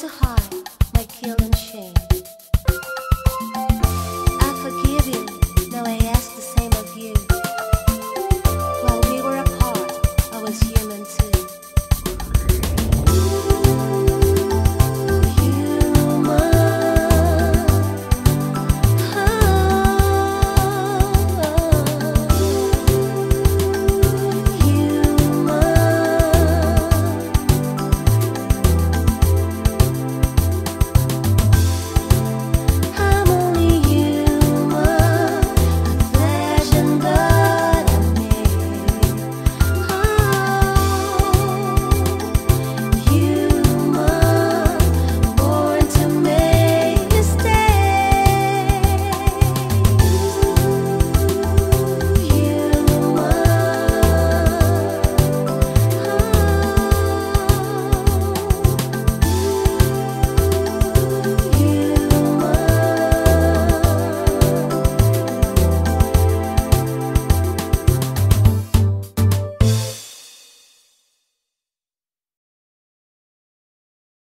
To a high.